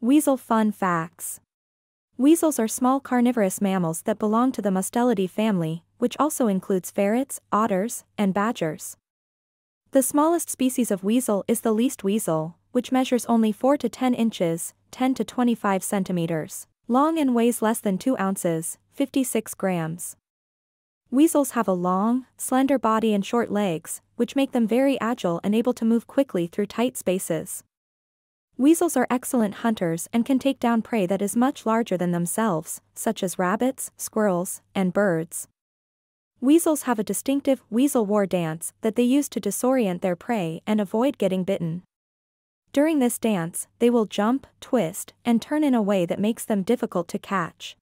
Weasel Fun Facts Weasels are small carnivorous mammals that belong to the Mustelidae family, which also includes ferrets, otters, and badgers. The smallest species of weasel is the least weasel, which measures only 4 to 10 inches, 10 to 25 centimeters, long and weighs less than 2 ounces, 56 grams. Weasels have a long, slender body and short legs, which make them very agile and able to move quickly through tight spaces. Weasels are excellent hunters and can take down prey that is much larger than themselves, such as rabbits, squirrels, and birds. Weasels have a distinctive weasel war dance that they use to disorient their prey and avoid getting bitten. During this dance, they will jump, twist, and turn in a way that makes them difficult to catch.